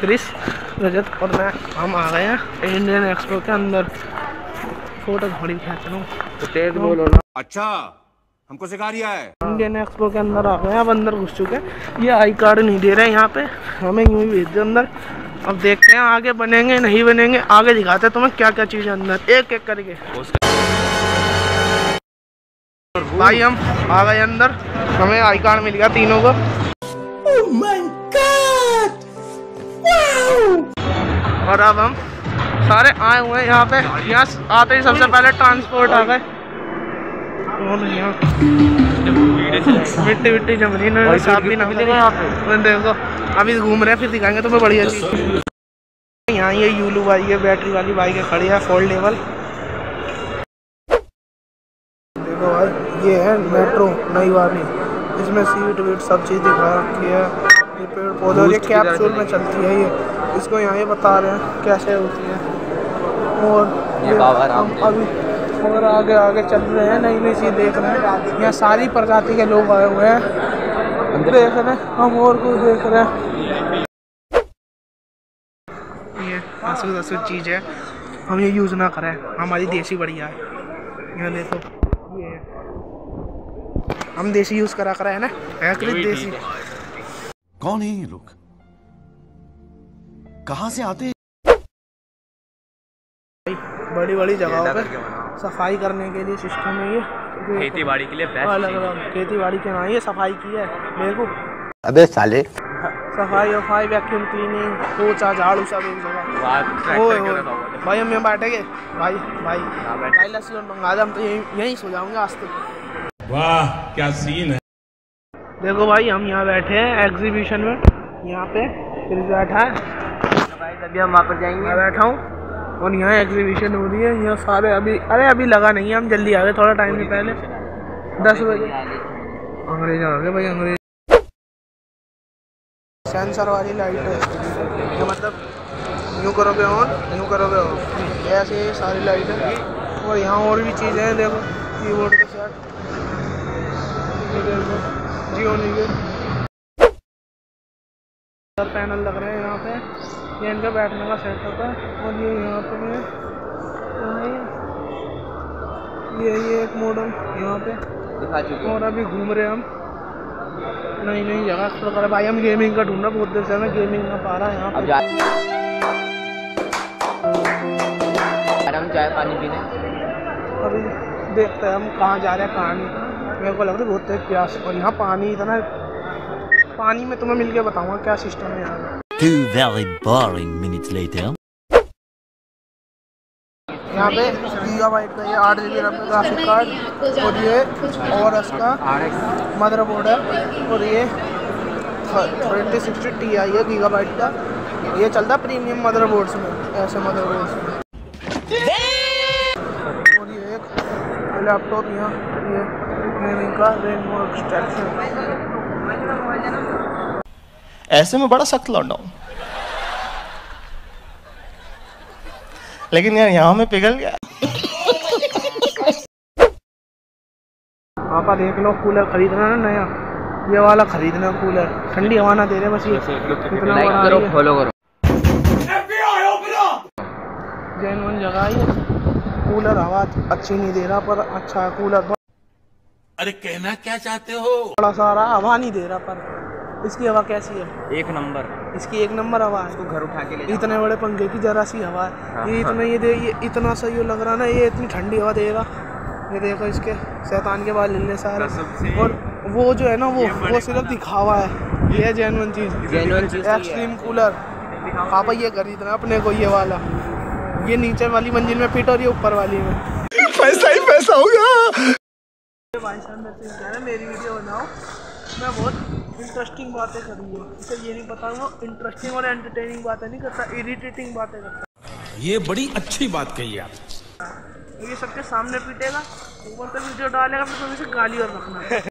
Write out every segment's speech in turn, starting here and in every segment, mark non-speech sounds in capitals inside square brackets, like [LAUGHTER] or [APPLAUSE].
Chris रजत और मैं हम आ गए हैं इंडियन एक्सपो के अंदर। फ़ोटो थोड़ी खींच रहा हूँ। तो तेज बोलो ना। अच्छा हमको सिखा रिया है। इंडियन एक्सपो के अंदर आ गए हैं अब अंदर घुस चुके हैं। ये आई कार्ड नहीं दे रहे हैं यहाँ पे। हमें यूँ ही भेज दे अंदर। अब देखते हैं आगे बनेंगे नहीं बनेंगे। आगे दिखाते हैं तुम्हें क्या क्या चीज़ अंदर। एक एक करके। भाई हम आ गए अंदर। हमें आई कार्ड मिल गया तीनों को। और अब हम सारे आए हुए हैं यहाँ पे। यहाँ आते ही सबसे पहले ट्रांसपोर्ट आ गए। मिट्टी मिट्टी जम रही है भी ना देखो अभी घूम रहे हैं फिर दिखाएँगे तुम्हें बढ़िया चीज़ यहाँ ये यूलू बाइक है बैटरी वाली बाइक है खड़ी है फोल्डेबल देखो भाई ये है मेट्रो नई वाली। इसमें सीट वीट सब चीज़ दिखा रखी है। ये पेड़ पौधे और ये कैप्सूल में चलती है ये। इसको यहाँ ये बता रहे हैं कैसे होती है। और ये हम अभी और आगे आगे चल रहे हैं नई नई चीज़ देख रहे हैं यहाँ सारी प्रजाति के लोग आए हुए हैं। देख रहे हैं हम और कुछ देख रहे हैं। ये असूद असूद चीज़ है। हम ये यूज़ ना करें। हमारी देसी बढ़िया है। यहाँ देखो ये। हम देसी यूज़ करा करा है ना? देसी? कौन है ये लोग? कहाँ से आते हैं? बड़ी बड़ी जगहों पे सफ़ाई करने के लिए सिस्टम है ये। खेती बाड़ी के लिए अलग अलग। खेती बाड़ी के ना ये सफ़ाई की है। देखो। अबे साले। सफ़ाई वफाई वैक्यूम क्लीनिंग पोछा झाड़ू सब एक जगह। ओए ओए। भाई हम यहाँ बैठेंगे? भाई भाई। लस्सी और मंगा दे हम तो यहीं यहीं सो जाऊँगे आज तक वाह क्या सीन है। देखो भाई हम यहाँ बैठे हैं एग्जीबिशन में। यहाँ पे फिर बैठा है। भाई अभी हम वहाँ पर जाएँगे बैठा हूँ और यहाँ एग्जीबिशन हो रही है। यहाँ सारे अभी अरे अभी लगा नहीं है हम जल्दी आ गए थोड़ा टाइम से पहले। दस बजे। अंग्रेज़ आ गए भाई अंग्रेज़। सेंसर वाली लाइट है। ये मतलब यूँ करोगे ऑन यूँ करोगे ऑफ़ ऐसे सारी लाइट है। और यहाँ और भी चीज़ें हैं देखो। कीबोर्ड के साथ। जियो नहीं के पैनल लग रहे हैं यहाँ पे। ये इनका बैठने का सेटअप है। और ये यहाँ पे है। ये ये एक मॉडल यहाँ पे। दिखा चुके और अभी घूम रहे हम। नई नई जगह एक्सप्लोर कर भाई हम गेमिंग का ढूंढ रहे बहुत देर से हमें गेमिंग का पा रहा है यहाँ अब पे। हम चाय पानी पीने। अभी देखते हैं हम कहाँ जा रहे हैं कहाँ नहीं। मेरे को लग रहा है बहुत तेज प्यास और यहाँ पानी इतना पानी में तुम्हें मिल के बताऊँगा क्या सिस्टम है यहाँ। Two very boring minutes later. यहाँ पे गीगा बाइट का ये आठ G B RAM graphic card और ये और इसका मदरबोर्ड है और ये ट्वेंटी सिक्सटी टी आई है गीगा बाइट का। ये चलता है प्रीमियम मदरबोर्ड्स में ऐसे मदरबोर्ड्स में। और ये एक लैपटॉप यहाँ ये का रेनबो एक्सट्रैक्शन ऐसे में बड़ा सख्त लौंडा हूँ। लेकिन यार यहाँ में पिघल गया। पापा देख लो कूलर खरीदना ना नया। ये वाला खरीदना कूलर ठंडी हवा ना दे रहे बस ये। कितना लाइक करो फॉलो करो। जैन जगह है कूलर हवा अच्छी नहीं दे रहा पर अच्छा है कूलर अरे कहना क्या चाहते हो? बड़ा सारा हवा नहीं दे रहा पर। इसकी हवा कैसी है? एक नंबर। इसकी एक नंबर हवा है। घर उठा के ले इतने बड़े पंखे की जरा सी हवा है। ये इतना ये दे ये इतना सही ये लग रहा ना ये इतनी ठंडी हवा देगा ये देखो इसके शैतान के बाल लीले सारे। और वो जो है ना वो वो सिर्फ़ दिखावा है। ये है जेनवन चीज़। Genuine चीज़ है। एक्सट्रीम कूलर पापा ये खरीदना अपने को ये वाला। ये नीचे वाली मंजिल में फिट और ये ऊपर वाली में। पैसा ही पैसा होगा भाई साहब मेरे से कह रहे हैं, मेरी वीडियो बनाओ। मैं बहुत इंटरेस्टिंग बातें करूँगा इसे ये नहीं बताऊँगा इंटरेस्टिंग और एंटरटेनिंग बातें नहीं करता इरिटेटिंग बातें करता। ये बड़ी अच्छी बात कही आप ये सबके सामने पीटेगा ऊपर से वीडियो डालेगा फिर तुम इसे गाली और रखना।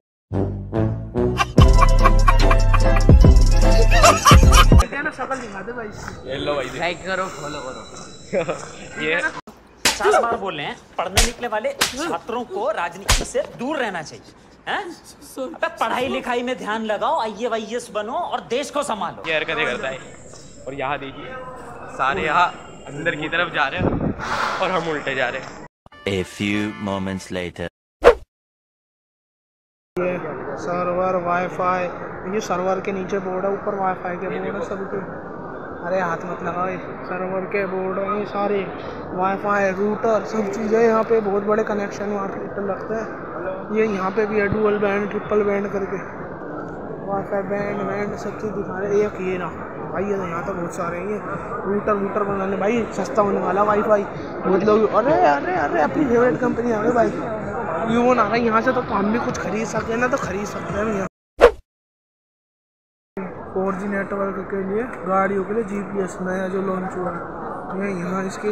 शकल दिखा दे भाई। लाइक करो फॉलो करो। [LAUGHS] सात बार बोल रहे हैं पढ़ने निकले वाले छात्रों को राजनीति से दूर रहना चाहिए हैं? अबे पढ़ाई लिखाई में ध्यान लगाओ आई ए बनो और देश को संभालो ये हरकतें करता है और यहाँ देखिए सारे यहाँ अंदर की तरफ़ जा रहे हैं और हम उल्टे जा रहे हैं A few moments later. ये सर्वर वाईफाई ये सर्वर के नीचे बोर्ड है ऊपर वाईफाई के बोर्ड है सबके अरे हाथ मत लगाओ सर्वर के बोर्ड है सारे वाईफाई रूटर सब चीज़ें यहाँ पे। बहुत बड़े कनेक्शन ऊपर लगते हैं। ये यहाँ पे भी है डुअल बैंड ट्रिपल बैंड करके। वाईफाई बैंड बैंड सब चीज़ दिखा रहे एक ये ना। भाई, ये यहाँ तो बहुत सारे हैं। ये रूटर वूटर बनाने भाई, सस्ता होने वाला वाईफाई बहुत लोग अरे अरे अरे, अपनी फेवरेट कंपनी आ गई भाई यूँ आ रहा है। यहाँ से तो हम भी कुछ खरीद सकते हैं, ना तो खरीद सकते हैं। फोर जी नेटवर्क के लिए गाड़ियों के लिए जीपीएस नया जो लॉन्च हुआ है। ये यहाँ इसके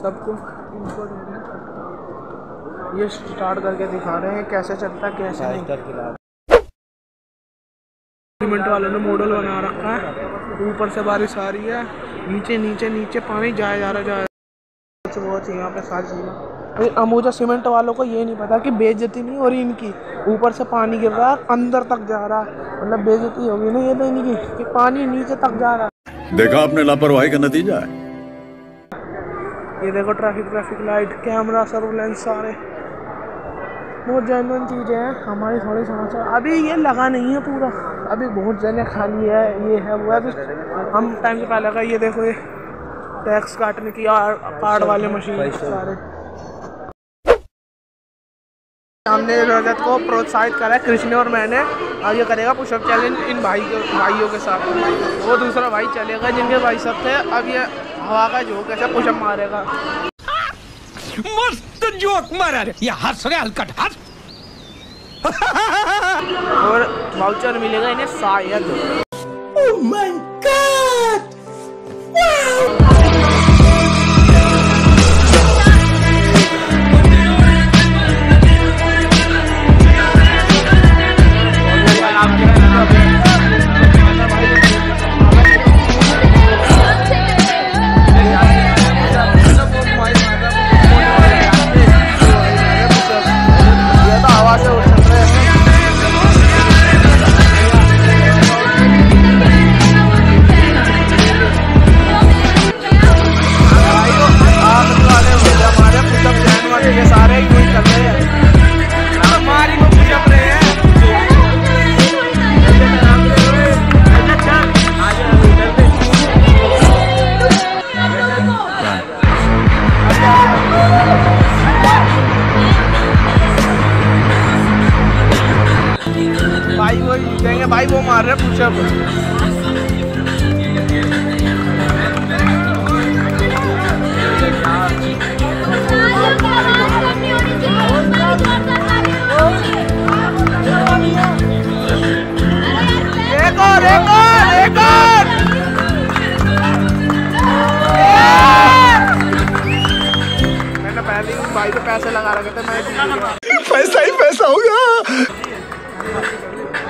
सबको इनको दे रहे हैं। ये स्टार्ट करके दिखा रहे हैं कैसे चलता कैसे नहीं। वालों ने मॉडल बना रखा है। ऊपर से बारिश आ रही है। नीचे नीचे नीचे पानी जाया जा रहा है जाया बहुत यहाँ पे सारी चीज़ें। अमूजा सीमेंट वालों को ये नहीं पता कि बेइज्जती नहीं हो रही इनकी। ऊपर से पानी गिर रहा है अंदर तक जा रहा है। मतलब बेइज्जती होगी ना ये तो इनकी कि पानी नीचे तक जा रहा है। देखा आपने लापरवाही का नतीजा है? ये देखो traffic traffic light camera surveillance सारे। बहुत जेनुअन चीज़ें हैं हमारी थोड़ी समाचार। अभी ये लगा नहीं है पूरा। अभी बहुत जगह खाली है ये है वो है। अभी हम टाइम से पहले का ये देखो ये टैक्स काटने की कार्ड वाले मशीन सारे। हमने रजत को प्रोत्साहित करा है कृष्ण और मैंने। और ये करेगा पुशअप चैलेंज इन भाई भाइयों के साथ। वो दूसरा भाई चलेगा जिनके भाई सब थे। अब ये हवा का झोंक ऐसा पुशअप मारेगा। मस्त जोक मारा रे। ये हंस रे हलकट हंस। और वाउचर मिलेगा इन्हें शायद। ये एक और एक और मैंने पहले ही भाई पे पैसे लगा रखे थे मैं पैसा ही पैसा होगा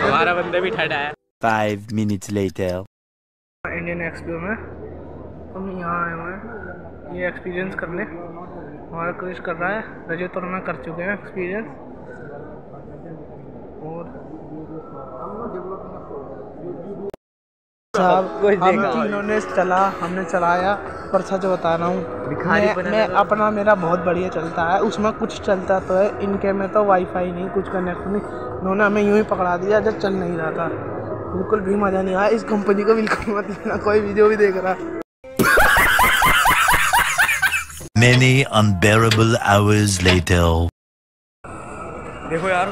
हमारा बंदा भी ठंडा है। Five minutes later. Indian expo में हम यहाँ आए हुए हैं। ये एक्सपीरियंस करने। हमारा क्रिश कर रहा है। रजत और मैं कर चुके हैं एक्सपीरियंस और साहब हम तीनों ने चला हमने चलाया पर सच बता रहा हूँ मैं, मैं अपना मेरा बहुत बढ़िया चलता है उसमें कुछ चलता तो है इनके में तो वाईफाई नहीं कुछ कनेक्ट नहीं उन्होंने हमें यूँ ही पकड़ा दिया जब चल नहीं रहा था। बिल्कुल भी मज़ा नहीं आया इस कंपनी को बिल्कुल मत लेना कोई वीडियो भी देख रहा। Many unbearable hours later. देखो यार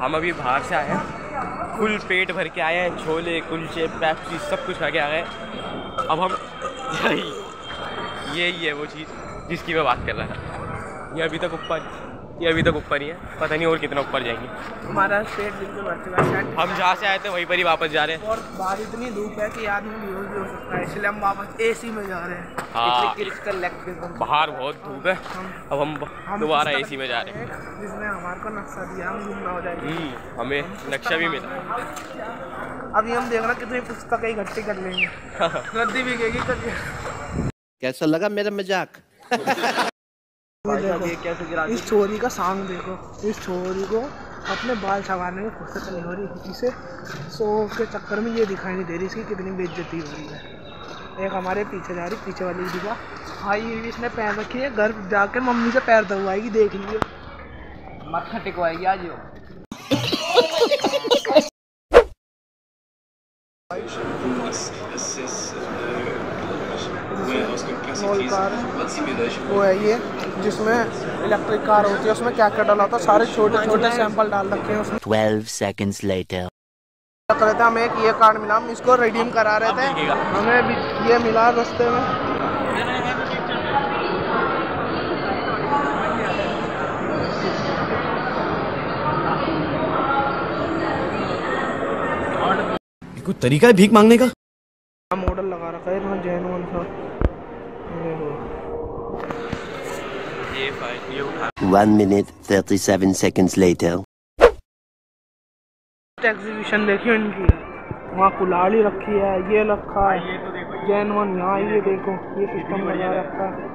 हम अभी बाहर से आए हैं। फुल पेट भर के आए हैं, छोले, कुलचे, पैप्सी, सब कुछ खा के आ गए अब हम यही [LAUGHS] यही है वो चीज़ जिसकी मैं बात कर रहा था। ये अभी तक ऊपर ये अभी तक ऊपर ही है। पता नहीं और कितना ऊपर जाएँगे। हमारा पेट बिल्कुल है। हम जहाँ से आए थे वहीं पर ही वापस जा रहे हैं। और बाहर इतनी धूप है कि आदमी बेहोश भी हो सकता है। इसलिए हम वापस एसी में जा रहे हैं। हाँ। बाहर बहुत धूप है। अब हम दोबारा एसी में जा रहे हैं। जिसने हमारे को नक्शा दिया हम घूमना हो जाएँगे। हम्म, हमें नक्शा भी मिला। अभी हम देख रहे कितनी पुस्तकें इकट्ठी कर लेंगे। [LAUGHS] गद्दी बिकेगी कैसा लगा मेरा मज़ाक? [LAUGHS] देखो इस छोरी का सांग देखो इस छोरी को अपने बाल संवारने में फुर्सत नहीं हो रही किसी से सो के चक्कर में ये दिखाई नहीं दे रही इसकी कितनी बेइज्जती हो रही है। एक हमारे पीछे जा रही पीछे वाली दीवा हाँ ये भी इसने पैर रखी है घर जाकर मम्मी से पैर दबाएगी देख लीजिए मक्खा टिकवाएगी आज यो वो है ये। जिसमें इलेक्ट्रिक कार होती है उसमें क्या क्या डाला होता है? सारे छोटे छोटे सैंपल डाल रखे हैं उसमें। 12 seconds later. क्या कर रहे थे हमें? एक ये कार्ड मिला हम इसको रिडीम करा रहे थे। हमें भी ये मिला रास्ते में। कोई तरीका है भीख मांगने का? मॉडल लगा रखा है इतना जैन वन सा देखो। फ़ाइल ये उठा 1 minute 37 seconds later. एग्जीबिशन देखियो इनकी वहाँ कुल्हाड़ी रखी है ये रखा है जैन वन यहाँ ये देखो ये सिस्टम लगा रखा है।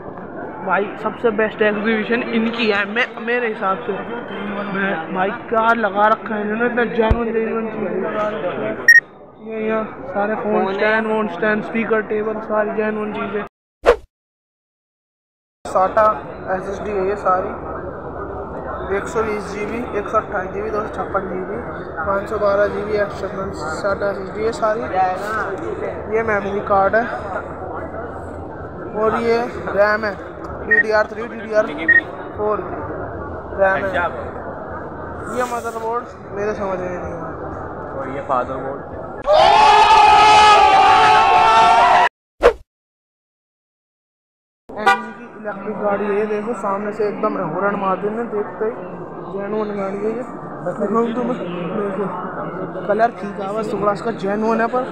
भाई सबसे बेस्ट एग्जीबिशन इनकी है मैं मेरे हिसाब से। मैं भाई क्या लगा रखा है इन्होंने इतना जैन वन जैन वन चीज़ें लगा रखा है ये यहाँ सारे phone stand one stand speaker table सारी जैन वन चीज़ें। साटा एस एस डी है ये सारी। एक सौ बीस जी बी एक सौ अट्ठाईस जी बी दो सौ छप्पन जी बी पाँच सौ बारह G B external SATA S S D, ये सारी। ये मेमोरी कार्ड है। और ये रैम है। D D R three D D R four RAM है। ये मदरबोर्ड मेरे समझ में नहीं आया और ये फादर बोर्ड एलजी की इलेक्ट्रिक गाड़ी है देखो सामने से एकदम हॉर्न मार देने देखते ही। जैनवन गाड़ी है ये। दिखाऊँ तुम्हें देखो कलर फीका है बस थोड़ा इसका जैनवन है पर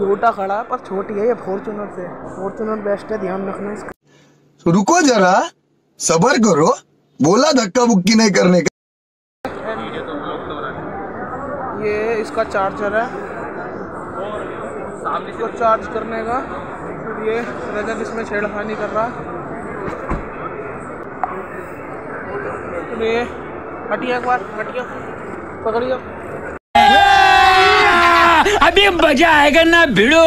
छोटा खड़ा है पर छोटी है ये फॉर्चुनर से। फॉर्चुनर बेस्ट है ध्यान रखना इसका। रुको जरा सबर करो बोला धक्का बुक्की नहीं करने का। ये इसका चार्जर है। इसको चार्ज करने का। ये रजत इसमें छेड़खानी कर रहा। है फिर ये हटिए एक बार हटिए। पकड़िए। अभी मज़ा आएगा ना भिड़ो।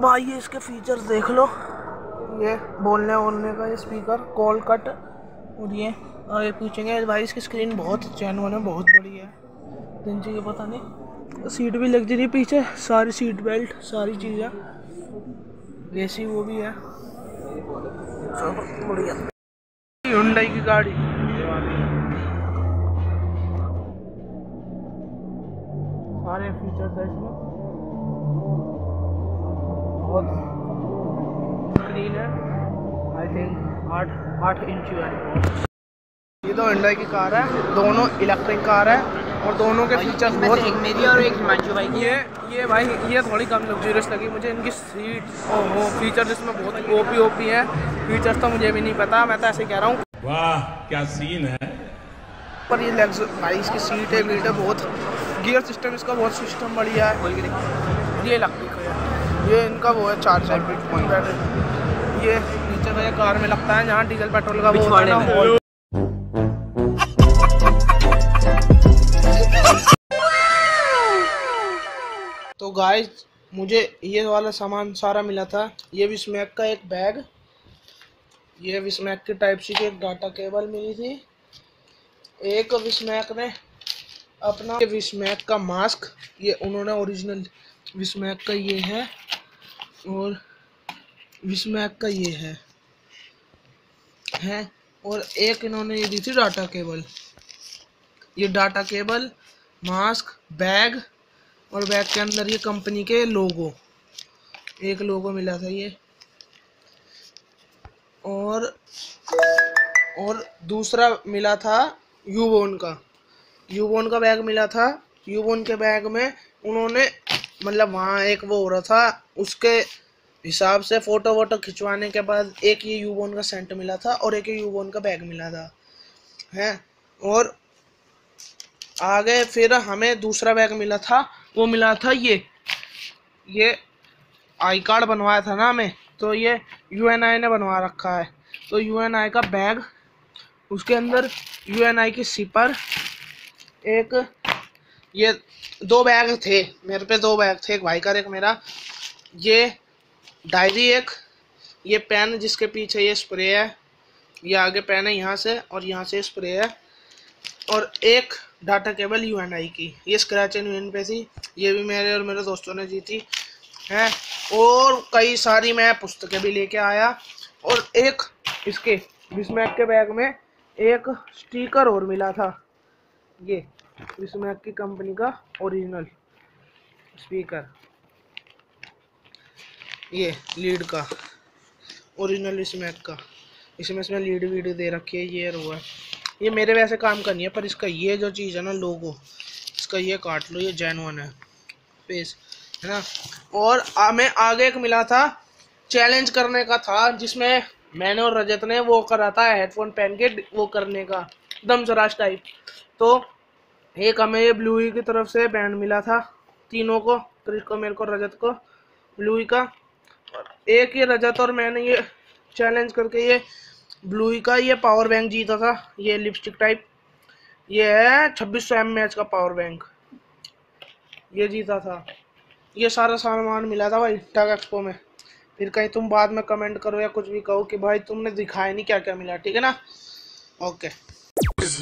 भाई ये इसके फीचर्स देख लो। ये बोलने बोलने का ये स्पीकर कॉल कट और ये और ये पूछेंगे भाई इसकी स्क्रीन बहुत चैनवन है बहुत बड़ी है। तीन चीज़ें पता नहीं। सीट भी लग रही पीछे, सारी सीट बेल्ट, सारी चीज़ें। एसी वो भी है। हुंडई की गाड़ी। सारे फीचर्स है इसमें। बहुत स्क्रीन है। आई थिंक आठ आठ इंच ये तो हिंडई की कार है। दोनों इलेक्ट्रिक कार है। और दोनों के फीचर्स बहुत एक मेरी और एक हिमांशु भाई की। ये ये भाई ये थोड़ी कम लग्जरियस लगी मुझे इनकी सीट ओहो फीचर्स इसमें बहुत ओपी ओपी है। फीचर्स तो मुझे भी नहीं पता मैं तो ऐसे कह रहा हूँ। वाह क्या सीन है? पर ये लेग्स भाई इसकी सीट है वीट है बहुत। गियर सिस्टम इसका बहुत सिस्टम बढ़िया है। ये है ये इनका वो है चार्जर बैटरी ये नीचे ये कार में लगता है जहाँ डीजल पेट्रोल का वो तो गाइस मुझे ये वाला सामान सारा मिला था। ये विस्मैक का एक बैग ये विस्मैक की टाइप सी की एक डाटा केबल मिली थी। एक विस्मैक ने अपना विस्मैक का मास्क ये उन्होंने ओरिजिनल विस्मैक का ये है और विस्मैक का ये है है और एक इन्होंने ये दी थी डाटा केबल ये डाटा केबल मास्क बैग और बैग के अंदर ये कंपनी के लोगो। एक लोगो मिला था ये। और और दूसरा मिला था यूबोन का। यूबोन का बैग मिला था। यूबोन के बैग में उन्होंने मतलब वहाँ एक वो हो रहा था, उसके हिसाब से फ़ोटो वोटो खिंचवाने के बाद एक ये यूबोन का सेंट मिला था और एक ये यूबोन का बैग मिला था। है? और आगे फिर हमें दूसरा बैग मिला था वो मिला था ये ये आई कार्ड बनवाया था ना हमें तो ये यूएनआई ने बनवा रखा है। तो यूएनआई का बैग उसके अंदर यूएनआई की सिपर एक, ये दो बैग थे, मेरे पे दो बैग थे, एक भाई का एक मेरा। ये डायरी एक, ये पेन जिसके पीछे ये स्प्रे है, ये आगे पेन है यहाँ से और यहाँ से स्प्रे है। और एक data cable U and I की। ये स्क्रैच एंड विन पे थी, ये भी मेरे और मेरे दोस्तों ने जीती, है? और कई सारी मैं पुस्तकें भी लेके आया, और एक इसके बिस्मैक के बैग में एक स्टिकर और मिला था। ये बिस्मैक की कंपनी का ओरिजिनल स्पीकर ये लीड का ओरिजिनल स्मैक का। इसमें इसमें लीड वीड दे रखी है, ये हुआ ये मेरे वैसे काम करनी है, पर इसका ये जो चीज़ है ना लोगो इसका ये काट लो, ये जैनवन है। फेस है ना? और हमें आगे एक मिला था चैलेंज करने का था, जिसमें मैंने और रजत ने वो करा था हेडफोन पहन के, वो करने का, दम सराज टाइप तो एक हमें ये ब्लू की तरफ़ से बैंड मिला था, तीनों को क्रिश को मेरे को, रजत को ब्लू का। एक ये रजत और मैंने ये चैलेंज करके ये ब्लू का, ये पावर बैंक जीता था, ये लिपस्टिक टाइप ये है छब्बीस सौ एम का पावर बैंक ये जीता था। ये सारा सामान मिला था भाई टग एक्सपो में। फिर कहीं तुम बाद में कमेंट करो या कुछ भी कहो कि भाई तुमने दिखाया नहीं क्या क्या मिला, ठीक है ना? Okay It's